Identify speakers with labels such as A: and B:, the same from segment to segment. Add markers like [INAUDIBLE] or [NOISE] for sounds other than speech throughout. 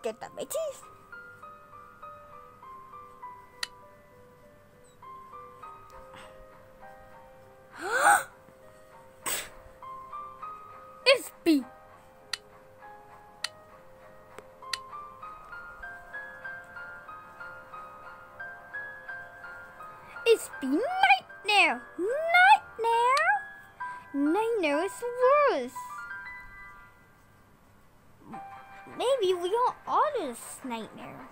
A: Get that, my teeth. [GASPS] it's B. It's B nightmare. Nightmare. Nightmare is worse. Maybe we all are this nightmare.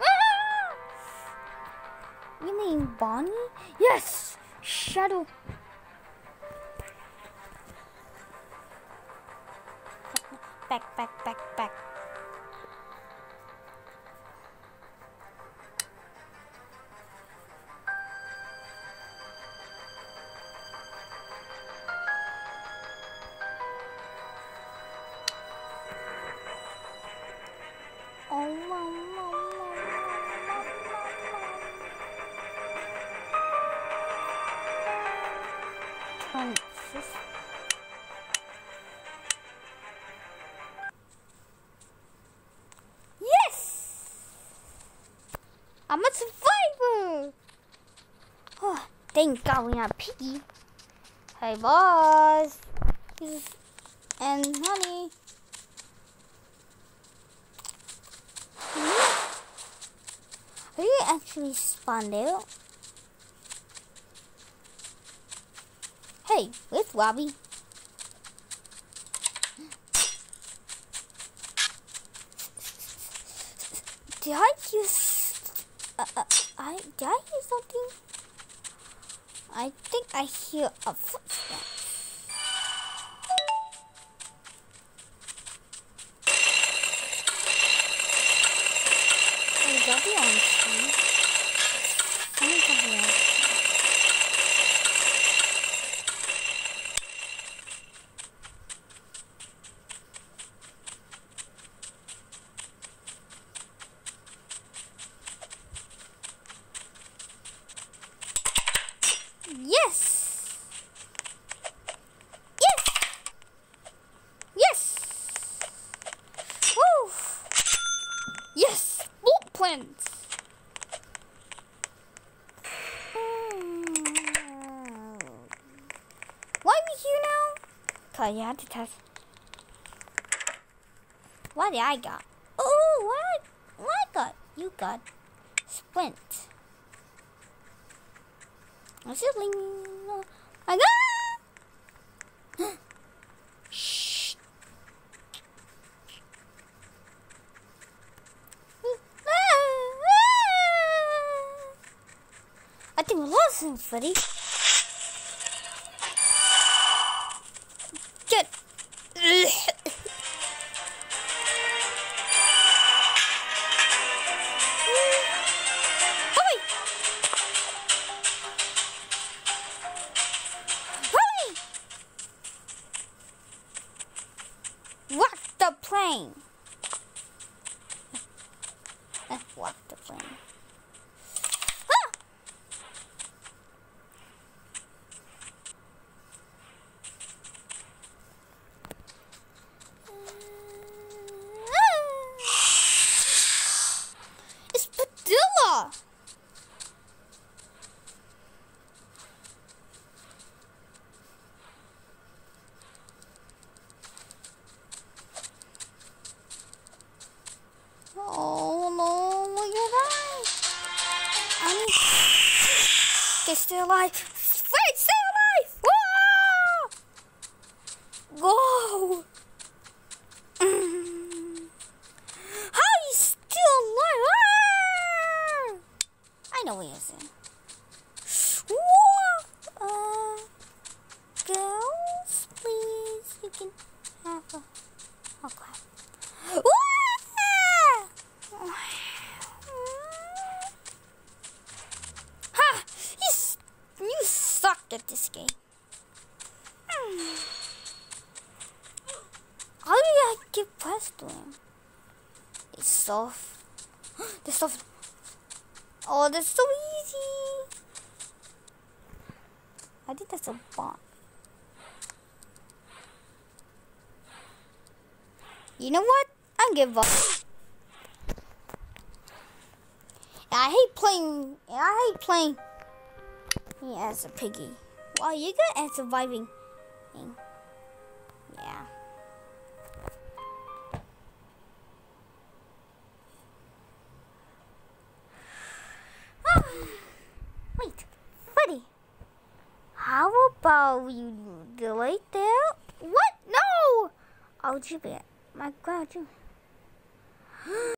A: Ah! You mean Bonnie? Yes! Shadow. Back, back, back, back. Yes! I'm a survivor! Oh, thank God we're not piggy. Hey, boss. And honey. Are you actually spawned out? Hey, Robbie? Did I use? Uh, uh, I did I hear something? I think I hear a footstep. Is on screen? Someone something else. Yes! Yes! Yes! Woo! Yes! Blueprints! Hmm. Why are we here now? Cause you had to test. What did I got? Oh, what? What I got? You got splint. I should leave. I got. I think we lost him, Freddy. Get. Hurry! The plane. Rock the plane. Ah! It's Oh no, look at that! I need... Get still alive! Wait, stay alive! Whoa! Whoa! Mm. How you still alive? Ah! Whoa! Uh, girls, please, you can have a. Oh crap! Ha! You, you sucked at this game. How do I get past him? It's soft. [GASPS] This stuff. Oh, that's so easy. I think that's a bomb. You know what? don't give up. I hate playing. I hate playing me as a piggy. Well, you're good at surviving. About you delete that? What? No! I'll keep it. My God.